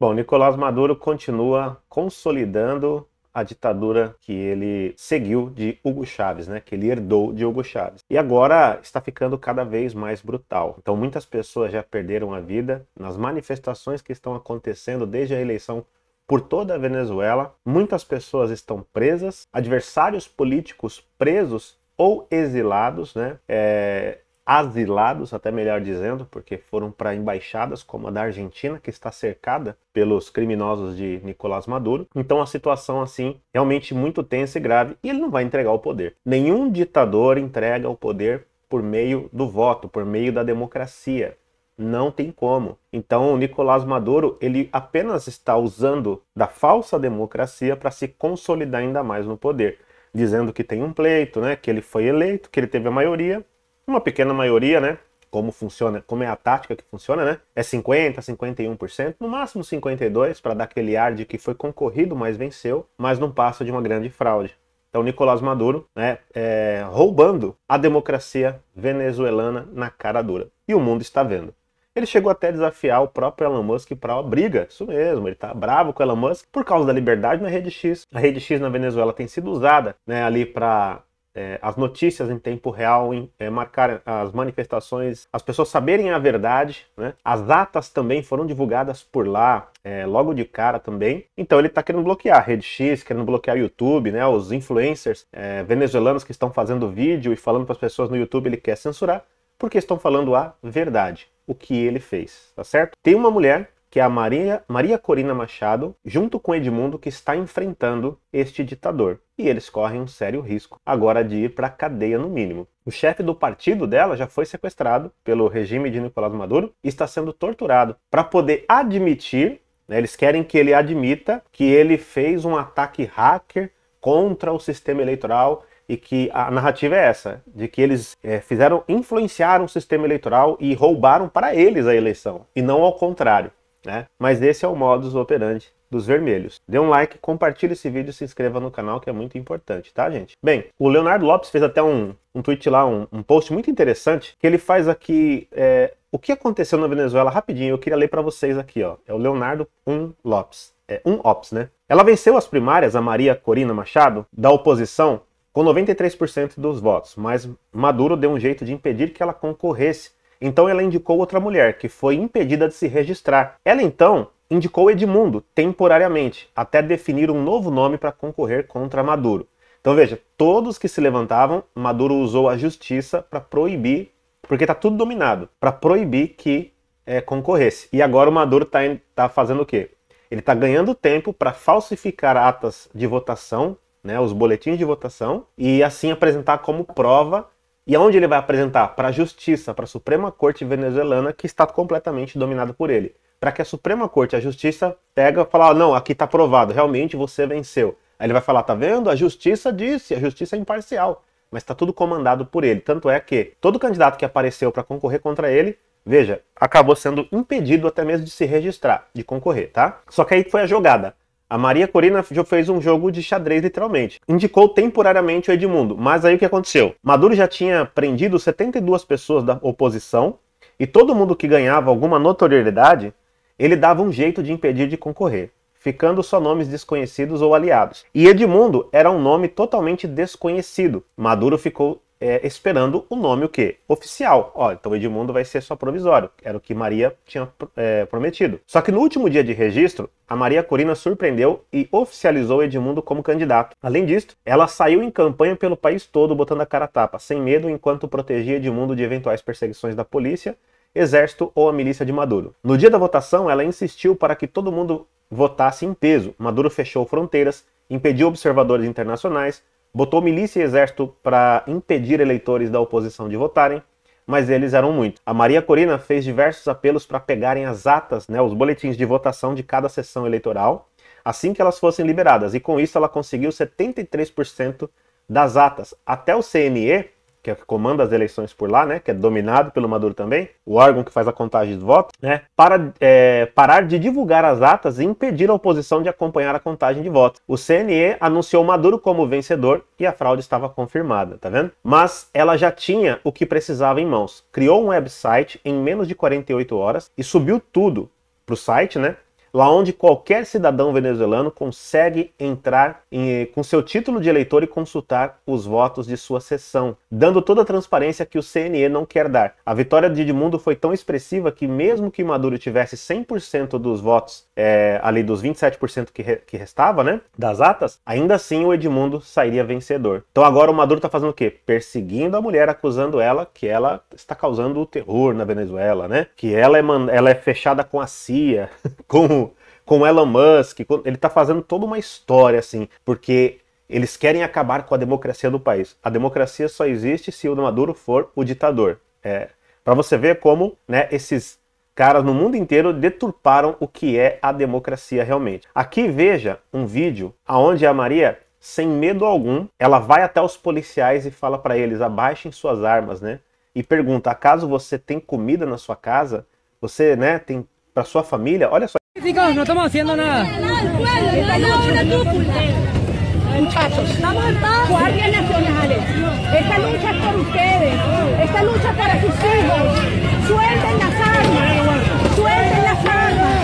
Bom, Nicolás Maduro continua consolidando a ditadura que ele seguiu de Hugo Chávez, né, que ele herdou de Hugo Chávez. E agora está ficando cada vez mais brutal. Então muitas pessoas já perderam a vida nas manifestações que estão acontecendo desde a eleição por toda a Venezuela. Muitas pessoas estão presas, adversários políticos presos ou exilados, né? É, asilados, até melhor dizendo, porque foram para embaixadas como a da Argentina, que está cercada pelos criminosos de Nicolás Maduro. Então a situação assim realmente muito tensa e grave, e ele não vai entregar o poder. Nenhum ditador entrega o poder por meio do voto, por meio da democracia. Não tem como. Então, o Nicolás Maduro, ele apenas está usando da falsa democracia para se consolidar ainda mais no poder, dizendo que tem um pleito, né, que ele foi eleito, que ele teve a maioria, uma pequena maioria, né? Como funciona, como é a tática que funciona, né? É 50, 51%, no máximo 52 para dar aquele ar de que foi concorrido, mas venceu, mas não passa de uma grande fraude. Então, Nicolás Maduro, né, é, roubando a democracia venezuelana na cara dura. E o mundo está vendo. Ele chegou até a desafiar o próprio Elon Musk para uma briga, isso mesmo, ele está bravo com o Elon Musk por causa da liberdade na rede X. A rede X na Venezuela tem sido usada né, ali para é, as notícias em tempo real, em, é, marcar as manifestações, as pessoas saberem a verdade, né? As atas também foram divulgadas por lá, é, logo de cara também. Então ele está querendo bloquear a Rede X, querendo bloquear o YouTube, né? Os influencers é, venezuelanos que estão fazendo vídeo e falando para as pessoas no YouTube, ele quer censurar, porque estão falando a verdade, o que ele fez, tá certo? Tem uma mulher que é a Maria, Maria Corina Machado, junto com Edmundo, que está enfrentando este ditador. E eles correm um sério risco agora de ir para a cadeia no mínimo. O chefe do partido dela já foi sequestrado pelo regime de Nicolás Maduro e está sendo torturado para poder admitir, né, eles querem que ele admita que ele fez um ataque hacker contra o sistema eleitoral e que a narrativa é essa, de que eles é, fizeram influenciar o sistema eleitoral e roubaram para eles a eleição, e não ao contrário. Né? Mas esse é o modus operandi dos vermelhos. Dê um like, compartilhe esse vídeo se inscreva no canal que é muito importante, tá gente? Bem, o Leonardo Lopes fez até um, um tweet lá, um, um post muito interessante, que ele faz aqui é, o que aconteceu na Venezuela rapidinho, eu queria ler para vocês aqui, ó. É o Leonardo Um Lopes. É um Ops, né? Ela venceu as primárias, a Maria Corina Machado, da oposição, com 93% dos votos, mas Maduro deu um jeito de impedir que ela concorresse então ela indicou outra mulher, que foi impedida de se registrar. Ela então indicou Edmundo, temporariamente, até definir um novo nome para concorrer contra Maduro. Então veja, todos que se levantavam, Maduro usou a justiça para proibir, porque está tudo dominado, para proibir que é, concorresse. E agora o Maduro está tá fazendo o quê? Ele está ganhando tempo para falsificar atas de votação, né, os boletins de votação, e assim apresentar como prova e aonde ele vai apresentar? Para a justiça, para a Suprema Corte venezuelana, que está completamente dominada por ele. Para que a Suprema Corte, a justiça, pega e fala: não, aqui está provado, realmente você venceu. Aí ele vai falar: tá vendo? A justiça disse, a justiça é imparcial. Mas está tudo comandado por ele. Tanto é que todo candidato que apareceu para concorrer contra ele, veja, acabou sendo impedido até mesmo de se registrar, de concorrer, tá? Só que aí foi a jogada. A Maria Corina fez um jogo de xadrez, literalmente. Indicou temporariamente o Edmundo, mas aí o que aconteceu? Maduro já tinha prendido 72 pessoas da oposição e todo mundo que ganhava alguma notoriedade, ele dava um jeito de impedir de concorrer, ficando só nomes desconhecidos ou aliados. E Edmundo era um nome totalmente desconhecido. Maduro ficou é, esperando o nome o quê? Oficial. Ó, então Edmundo vai ser só provisório. Era o que Maria tinha é, prometido. Só que no último dia de registro, a Maria Corina surpreendeu e oficializou Edmundo como candidato. Além disso, ela saiu em campanha pelo país todo botando a cara a tapa, sem medo, enquanto protegia Edmundo de eventuais perseguições da polícia, exército ou a milícia de Maduro. No dia da votação, ela insistiu para que todo mundo votasse em peso. Maduro fechou fronteiras, impediu observadores internacionais, botou milícia e exército para impedir eleitores da oposição de votarem, mas eles eram muitos. A Maria Corina fez diversos apelos para pegarem as atas, né, os boletins de votação de cada sessão eleitoral, assim que elas fossem liberadas, e com isso ela conseguiu 73% das atas. Até o CNE, que é que comanda as eleições por lá, né, que é dominado pelo Maduro também, o órgão que faz a contagem de votos, né, para é, parar de divulgar as atas e impedir a oposição de acompanhar a contagem de votos. O CNE anunciou Maduro como vencedor e a fraude estava confirmada, tá vendo? Mas ela já tinha o que precisava em mãos. Criou um website em menos de 48 horas e subiu tudo para o site, né, lá onde qualquer cidadão venezuelano consegue entrar em, com seu título de eleitor e consultar os votos de sua sessão, dando toda a transparência que o CNE não quer dar. A vitória de Edmundo foi tão expressiva que mesmo que Maduro tivesse 100% dos votos, é, ali dos 27% que, re, que restava, né, das atas, ainda assim o Edmundo sairia vencedor. Então agora o Maduro está fazendo o quê? Perseguindo a mulher, acusando ela que ela está causando o terror na Venezuela, né? Que ela é, ela é fechada com a CIA, com com Elon Musk, ele está fazendo toda uma história assim, porque eles querem acabar com a democracia do país. A democracia só existe se o Maduro for o ditador. É, Para você ver como né, esses caras no mundo inteiro deturparam o que é a democracia realmente. Aqui veja um vídeo aonde a Maria, sem medo algum, ela vai até os policiais e fala para eles abaixem suas armas, né? E pergunta: acaso você tem comida na sua casa? Você, né, tem para sua família? Olha só. Chicos, no estamos haciendo nada. Muchachos, guardias nacionales, esta lucha es por ustedes, esta lucha es para sus hijos. Suelten las armas, suelten las armas.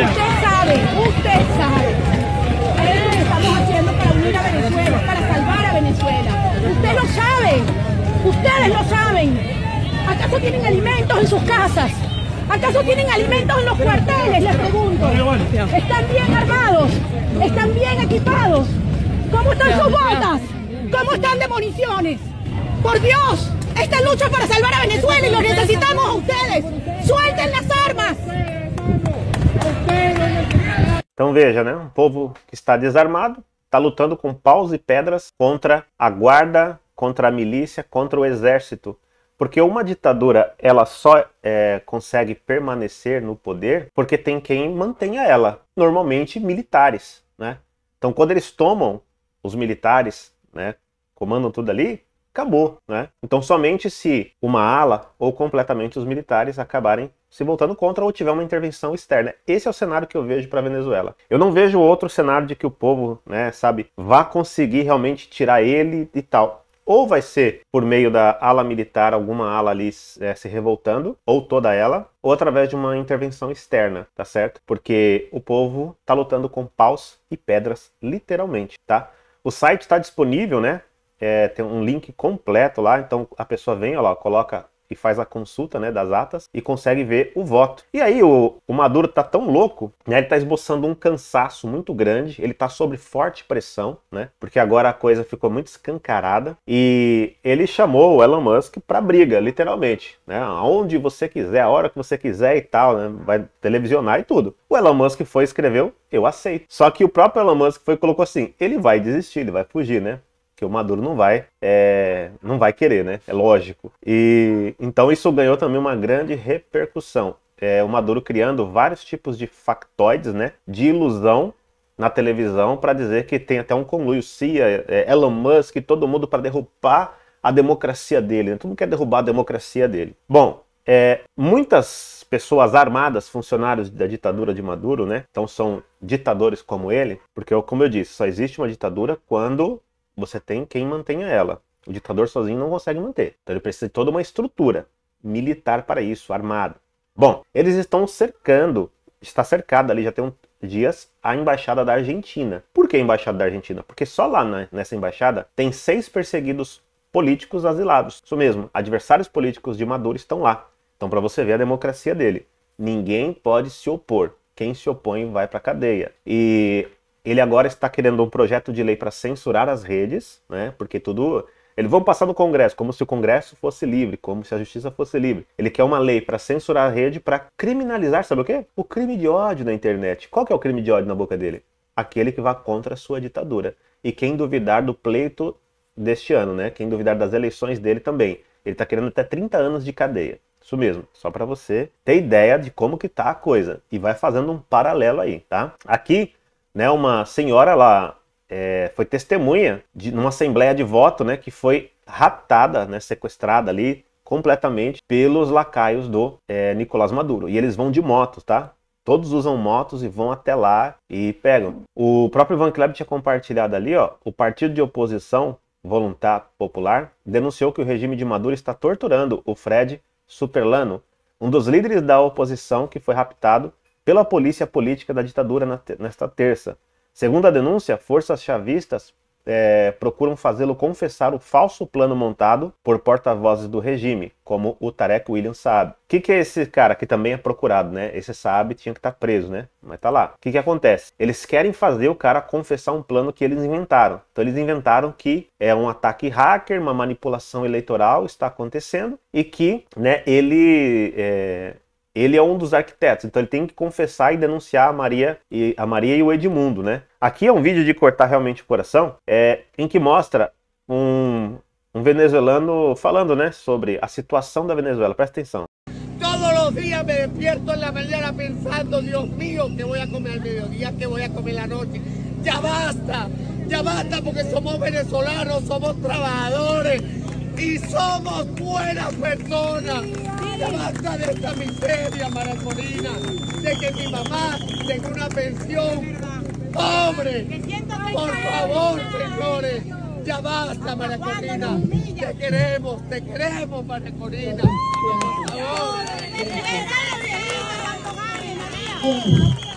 Usted sabe, usted sabe. Es lo que estamos haciendo para unir a Venezuela, para salvar a Venezuela. Usted lo sabe, ustedes lo saben. ¿Acaso tienen alimentos en sus casas? ¿Acaso tienen alimentos en los cuarteles? Les pregunto. ¿Están bien armados? ¿Están bien equipados? ¿Cómo están sus botas? ¿Cómo están de municiones? Por Dios, esta lucha para salvar a Venezuela y los necesitamos a ustedes. ¡Suelten las armas! Então veja, né? Um povo que está desarmado, está lutando com paus e pedras contra a guarda, contra a milícia, contra o exército porque uma ditadura ela só é, consegue permanecer no poder porque tem quem mantenha ela, normalmente militares, né? Então quando eles tomam os militares, né, comandam tudo ali, acabou, né? Então somente se uma ala ou completamente os militares acabarem se voltando contra ou tiver uma intervenção externa. Esse é o cenário que eu vejo para a Venezuela. Eu não vejo outro cenário de que o povo, né, sabe, vá conseguir realmente tirar ele e tal ou vai ser por meio da ala militar, alguma ala ali é, se revoltando, ou toda ela, ou através de uma intervenção externa, tá certo? Porque o povo tá lutando com paus e pedras, literalmente, tá? O site está disponível, né? É, tem um link completo lá, então a pessoa vem, ó lá, coloca e faz a consulta né, das atas e consegue ver o voto. E aí o, o Maduro tá tão louco, né, ele tá esboçando um cansaço muito grande, ele tá sob forte pressão, né, porque agora a coisa ficou muito escancarada e ele chamou o Elon Musk para briga, literalmente, né, aonde você quiser, a hora que você quiser e tal, né, vai televisionar e tudo. O Elon Musk foi escreveu, eu aceito. Só que o próprio Elon Musk foi colocou assim, ele vai desistir, ele vai fugir, né? Que o Maduro não vai, é, não vai querer, né? É lógico. E então isso ganhou também uma grande repercussão. É, o Maduro criando vários tipos de factoides, né? De ilusão na televisão para dizer que tem até um conluio CIA, é, Elon Musk, todo mundo para derrubar a democracia dele. Né? Todo mundo quer derrubar a democracia dele. Bom, é, muitas pessoas armadas, funcionários da ditadura de Maduro, né? Então são ditadores como ele, porque como eu disse, só existe uma ditadura quando você tem quem mantenha ela. O ditador sozinho não consegue manter. Então ele precisa de toda uma estrutura militar para isso, armada. Bom, eles estão cercando, está cercada ali já tem um, dias a embaixada da Argentina. Por que a embaixada da Argentina? Porque só lá né, nessa embaixada tem seis perseguidos políticos asilados. Isso mesmo, adversários políticos de Maduro estão lá. Então, para você ver a democracia dele, ninguém pode se opor. Quem se opõe vai para cadeia. E ele agora está querendo um projeto de lei para censurar as redes, né? Porque tudo. Eles vão passar no Congresso, como se o Congresso fosse livre, como se a justiça fosse livre. Ele quer uma lei para censurar a rede, para criminalizar, sabe o quê? O crime de ódio na internet. Qual que é o crime de ódio na boca dele? Aquele que vá contra a sua ditadura. E quem duvidar do pleito deste ano, né? Quem duvidar das eleições dele também. Ele está querendo até 30 anos de cadeia. Isso mesmo, só para você ter ideia de como que tá a coisa. E vai fazendo um paralelo aí, tá? Aqui né, uma senhora lá é, foi testemunha de numa assembleia de voto, né, que foi raptada, né, sequestrada ali completamente pelos lacaios do é, Nicolás Maduro. E eles vão de motos, tá? Todos usam motos e vão até lá e pegam. O próprio Ivan Kleber tinha compartilhado ali, ó, o partido de oposição Voluntar Popular denunciou que o regime de Maduro está torturando o Fred Superlano, um dos líderes da oposição que foi raptado pela polícia política da ditadura nesta terça. Segundo a denúncia, forças chavistas é, procuram fazê-lo confessar o falso plano montado por porta-vozes do regime, como o Tarek William Saab. O que, que, é esse cara que também é procurado, né? Esse Saab tinha que estar tá preso, né? Mas tá lá. O que, que acontece? Eles querem fazer o cara confessar um plano que eles inventaram. Então eles inventaram que é um ataque hacker, uma manipulação eleitoral está acontecendo e que, né? Ele é, ele é um dos arquitetos, então ele tem que confessar e denunciar a Maria e a Maria e o Edmundo, né? Aqui é um vídeo de cortar realmente o coração, é, em que mostra um, um venezuelano falando, né, sobre a situação da Venezuela. Presta atenção. Todos os dias me despierto en la mañana pensando, Dios mío, que voy a comer al mediodía, que voy a comer la noche. Ya basta, ya basta porque somos venezolanos, somos trabajadores y somos buenas personas. Ya basta de esta miseria maraconina, de que mi mamá tenga una pensión pobre. Por favor, señores, ya basta, Maraconina. Te queremos, te queremos, Maraconina. Por favor.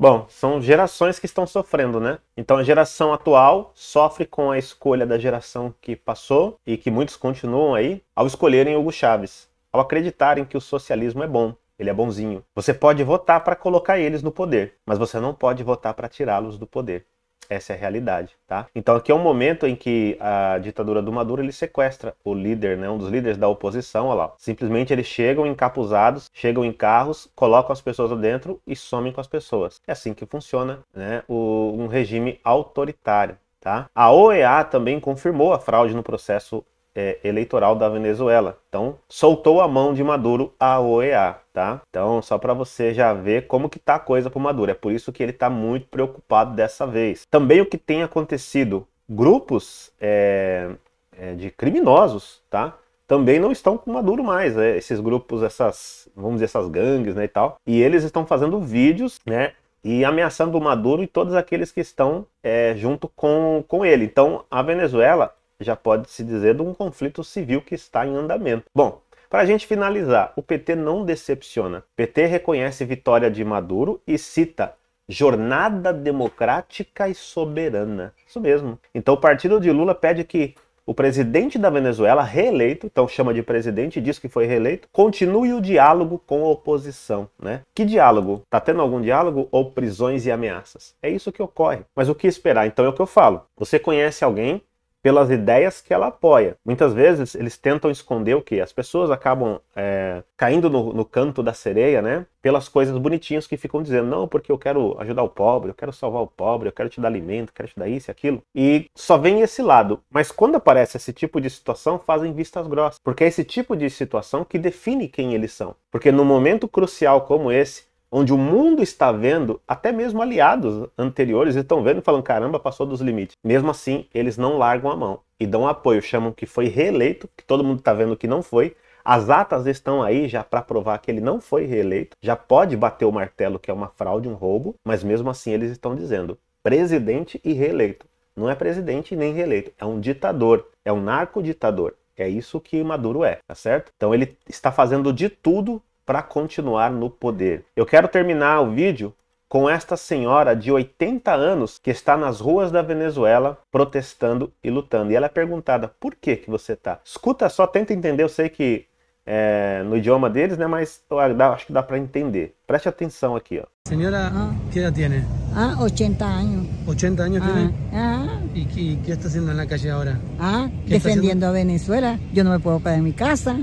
Bom, são gerações que estão sofrendo, né? Então a geração atual sofre com a escolha da geração que passou e que muitos continuam aí ao escolherem Hugo Chávez, ao acreditarem que o socialismo é bom, ele é bonzinho. Você pode votar para colocar eles no poder, mas você não pode votar para tirá-los do poder. Essa é a realidade, tá? Então aqui é um momento em que a ditadura do Maduro ele sequestra o líder, né, um dos líderes da oposição, olha lá. Simplesmente eles chegam encapuzados, chegam em carros, colocam as pessoas lá dentro e somem com as pessoas. É assim que funciona, né, o, um regime autoritário, tá? A OEA também confirmou a fraude no processo é, eleitoral da Venezuela. Então, soltou a mão de Maduro a OEA, tá? Então, só para você já ver como que tá a coisa para Maduro. É por isso que ele está muito preocupado dessa vez. Também o que tem acontecido, grupos é, é, de criminosos, tá? Também não estão com Maduro mais, né? esses grupos, essas, vamos dizer, essas gangues, né, e tal. E eles estão fazendo vídeos, né, e ameaçando o Maduro e todos aqueles que estão é, junto com, com ele. Então, a Venezuela já pode se dizer de um conflito civil que está em andamento. Bom, para a gente finalizar, o PT não decepciona. O PT reconhece vitória de Maduro e cita jornada democrática e soberana. Isso mesmo. Então o partido de Lula pede que o presidente da Venezuela, reeleito, então chama de presidente, diz que foi reeleito, continue o diálogo com a oposição, né? Que diálogo? Tá tendo algum diálogo ou prisões e ameaças? É isso que ocorre. Mas o que esperar? Então é o que eu falo. Você conhece alguém pelas ideias que ela apoia. Muitas vezes eles tentam esconder o que? As pessoas acabam é, caindo no, no, canto da sereia, né? Pelas coisas bonitinhas que ficam dizendo, não, porque eu quero ajudar o pobre, eu quero salvar o pobre, eu quero te dar alimento, eu quero te dar isso e aquilo. E só vem esse lado. Mas quando aparece esse tipo de situação, fazem vistas grossas. Porque é esse tipo de situação que define quem eles são. Porque no momento crucial como esse, onde o mundo está vendo, até mesmo aliados anteriores estão vendo e falando: caramba, passou dos limites. Mesmo assim, eles não largam a mão e dão apoio, chamam que foi reeleito, que todo mundo está vendo que não foi. As atas estão aí já para provar que ele não foi reeleito, já pode bater o martelo que é uma fraude, um roubo, mas mesmo assim eles estão dizendo presidente e reeleito. Não é presidente nem reeleito, é um ditador, é um narco-ditador. É isso que Maduro é, tá certo? Então ele está fazendo de tudo para continuar no poder. Eu quero terminar o vídeo com esta senhora de 80 anos que está nas ruas da Venezuela protestando e lutando. E ela é perguntada: por que, que você está? Escuta só, tenta entender. Eu sei que é, no idioma deles, né? Mas eu acho que dá para entender. Preste atenção aqui, ó. Senhora, ah. que idade tem? Ah, 80 anos. 80 anos ah. tiene? Ah. ¿Y qué, qué está haciendo en la calle ahora? Ah, defendiendo a Venezuela. Yo no me puedo quedar en mi casa.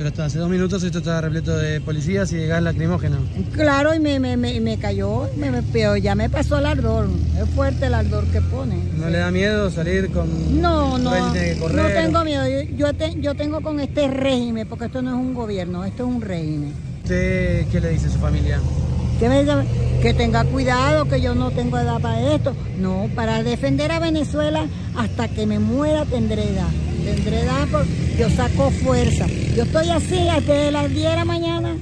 Pero hasta hace dos minutos esto estaba repleto de policías y de gas lacrimógeno. Claro, y me, me, me, me cayó, me, pero ya me pasó el ardor. Es fuerte el ardor que pone. ¿No le da miedo salir con... No, no, no tengo miedo. Yo, yo, tengo con este régimen, porque esto no es un gobierno, esto es un régimen. ¿Usted qué le dice a su familia? Que, me, que tenga cuidado, que yo no tengo edad para esto. No, para defender a Venezuela hasta que me muera tendré edad. Tendré edad porque yo saco fuerza. Yo estoy así desde las 10 de la mañana.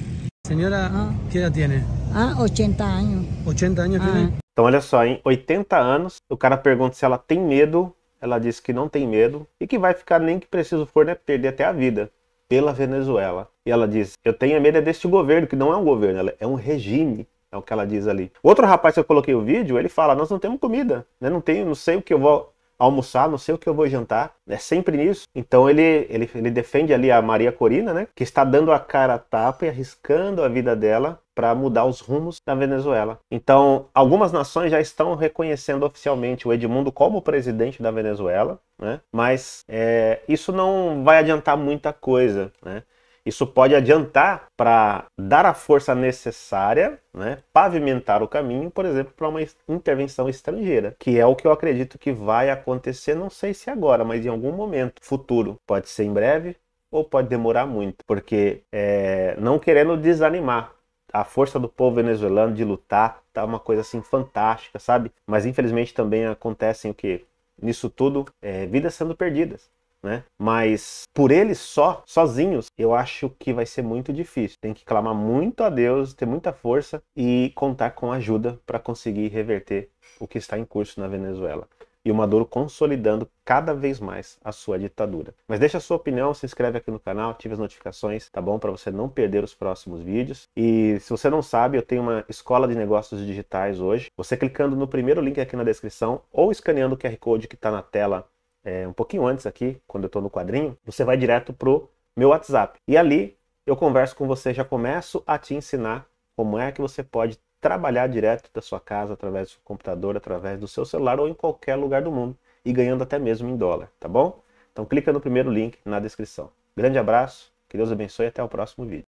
Senhora, ah. que idade tem? Ah, 80 anos. 80 anos ah. tem? Então olha só, em 80 anos, o cara pergunta se ela tem medo, ela diz que não tem medo e que vai ficar nem que preciso for, né, perder até a vida. pela Venezuela. E ela diz: Eu tenho medo é deste governo, que não é um governo, é um regime. É o que ela diz ali. Outro rapaz que eu coloquei o vídeo, ele fala: Nós não temos comida, né? não tenho, não sei o que eu vou almoçar, não sei o que eu vou jantar, é sempre nisso. Então ele, ele, ele defende ali a Maria Corina, né, que está dando a cara a tapa e arriscando a vida dela para mudar os rumos da Venezuela. Então, algumas nações já estão reconhecendo oficialmente o Edmundo como presidente da Venezuela, né? mas é, isso não vai adiantar muita coisa. Né? Isso pode adiantar para dar a força necessária, né, pavimentar o caminho, por exemplo, para uma intervenção estrangeira, que é o que eu acredito que vai acontecer, não sei se agora, mas em algum momento futuro. Pode ser em breve ou pode demorar muito, porque é, não querendo desanimar, a força do povo venezuelano de lutar tá uma coisa assim fantástica, sabe? Mas infelizmente também acontecem o que nisso tudo é, vidas sendo perdidas né? Mas por eles só, sozinhos, eu acho que vai ser muito difícil. Tem que clamar muito a Deus, ter muita força e contar com ajuda para conseguir reverter o que está em curso na Venezuela. E o Maduro consolidando cada vez mais a sua ditadura. Mas deixa a sua opinião, se inscreve aqui no canal, ative as notificações, tá bom? Para você não perder os próximos vídeos. E se você não sabe, eu tenho uma escola de negócios digitais hoje. Você clicando no primeiro link aqui na descrição ou escaneando o QR Code que está na tela é, um pouquinho antes aqui, quando eu estou no quadrinho, você vai direto pro meu WhatsApp. E ali eu converso com você, já começo a te ensinar como é que você pode trabalhar direto da sua casa, através do seu computador, através do seu celular ou em qualquer lugar do mundo e ganhando até mesmo em dólar, tá bom? Então clica no primeiro link na descrição. Grande abraço, que Deus abençoe e até o próximo vídeo.